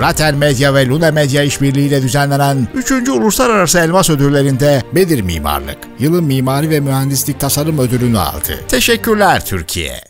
Ratel Medya ve Luna Medya işbirliğiyle düzenlenen 3. Uluslararası Elmas Ödülleri'nde Bedir Mimarlık, yılın mimari ve mühendislik tasarım ödülünü aldı. Teşekkürler Türkiye.